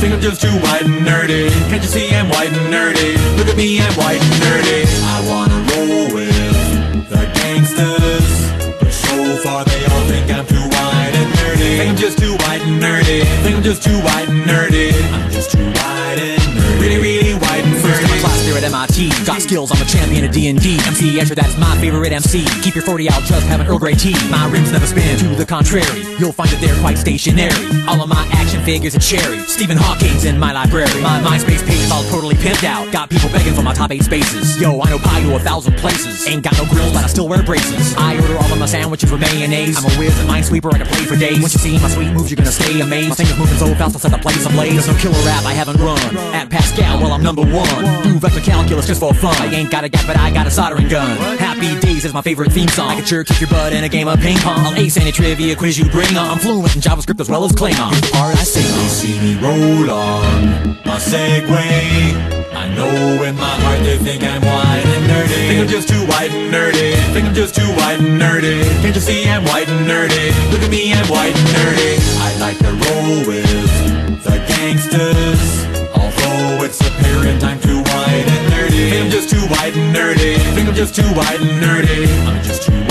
Think I'm just too white and nerdy. Can't you see I'm white and nerdy? Look at me, I'm white and nerdy. I wanna roll with the gangsters, but so far they all think I'm too white and nerdy. Think I'm just too white and nerdy. Think I'm just too there. Got skills, I'm a champion of D&D. MC Escher, that's my favorite MC. Keep your 40 out, just have an Earl Grey tea. My rims never spin, to the contrary. You'll find that they're quite stationary. All of my action figures are cherry. Stephen Hawking's in my library. My MySpace page is all totally pimped out. Got people begging for my top eight spaces. Yo, I know pi to a thousand places. Ain't got no grills, but I still wear braces. I order all of my sandwiches with mayonnaise. I'm a whiz and minesweeper, and I can play for days. Once you see my sweet moves, you're gonna stay amazed. My fingers moving so fast, I'll set the place ablaze. There's no killer app I haven't run. At Pascal, well, I'm number one. Do vector calculus just for fun. I ain't got a gap, but I got a soldering gun. Happy Days is my favorite theme song. I can sure kick your butt in a game of ping pong. I'll ace any trivia quiz you bring on. I'm fluent in JavaScript as well as Klingon. Alright, I They on. see me roll on my Segway. I know in my heart they think I'm white and nerdy. Think I'm just too white and nerdy. Think I'm just too white and nerdy. Can't you see I'm white and nerdy? Look at me, I'm white and nerdy. I like to roll with the gangsters. Although it's apparent I'm just too white and nerdy. I'm just too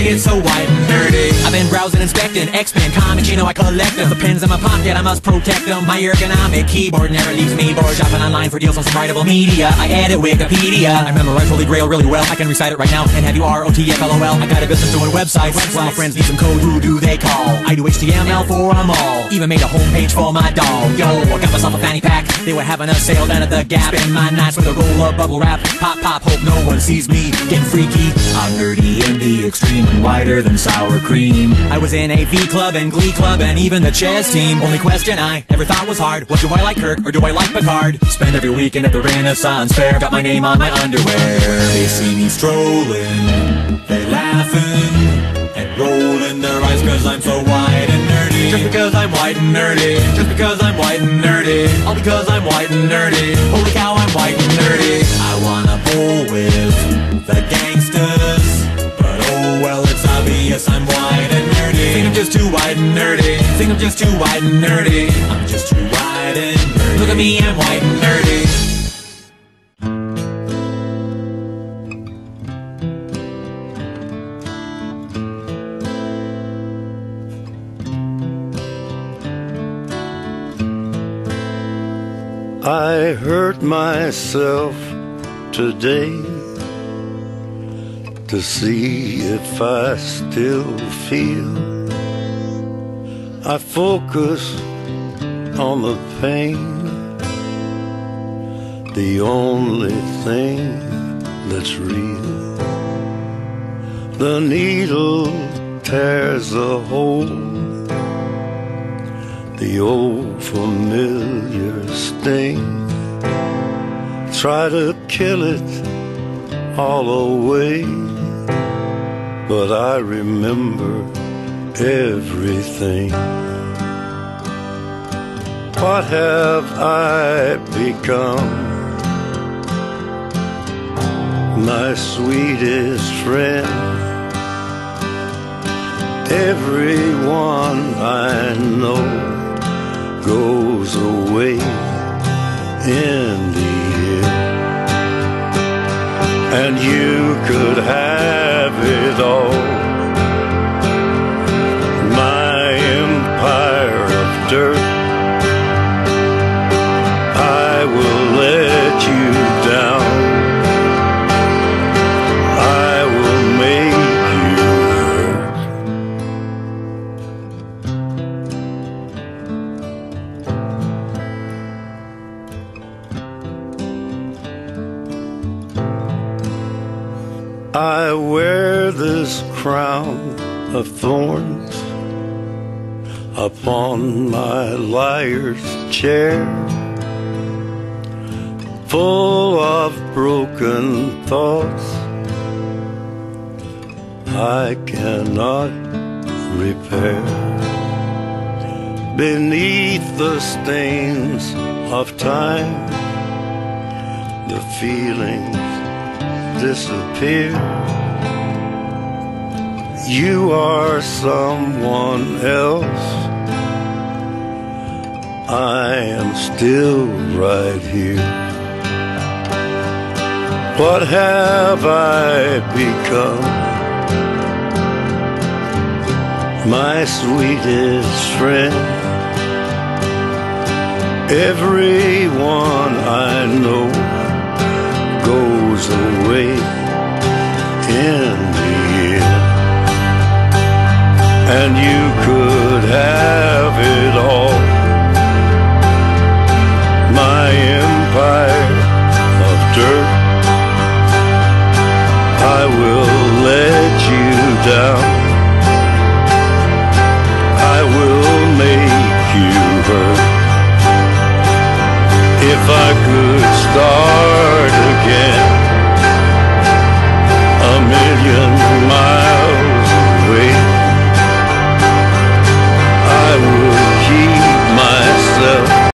I get so white and nerdy? I've been browsing, inspecting X-Men comics, you know I collect them. The pens in my pocket, I must protect them. My ergonomic keyboard never leaves me bored. Shopping online for deals on some writable media. I edit Wikipedia. I memorize Holy Grail really well. I can recite it right now and have you R-O-T-F-L-O-L. I got a business doing websites. When my friends need some code, who do they call? I do HTML for them all. Even made a homepage for my dog. Yo, I got myself a fanny pack. They were having a sale down at the Gap. Spend my nights with a roll of bubble wrap. Pop, pop, hope no one sees me getting freaky. I'm nerdy in the extreme whiter than sour cream. I was in a V club and Glee club and even the chess team. Only question I ever thought was hard What do I like Kirk or do I like Picard? Spend every weekend at the Renaissance Fair. Got my name on my underwear. They see me strolling, they laughing and rolling their eyes cause I'm so white and nerdy. Just because I'm white and nerdy. Just because I'm white and nerdy. All because I'm white and nerdy. Holy cow, just too white and nerdy. Think I'm just too white and nerdy. I'm just too white and nerdy. Look at me, I'm white and nerdy. I hurt myself today to see if I still feel. I focus on the pain, the only thing that's real. The needle tears a hole the old familiar sting. Try to kill it all away, but I remember everything. What have I become? My sweetest friend everyone I know goes away in the end. And you could have it all. You down. I will make you hurt. I wear this crown of thorns upon my liar's chair, full of broken thoughts I cannot repair. beneath the stains of time. The feelings disappear. You are someone else. I am still right here. What have I become? my sweetest friend. Everyone I know goes away in the end, and you could have.